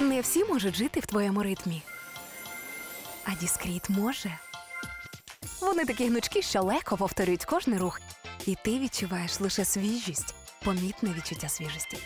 Не всі можуть жити в твоєму ритмі. А Діскріт може. Вони такі гнучки, що легко повторюють кожний рух, і ти відчуваєш лише свіжість, помітне відчуття свіжості.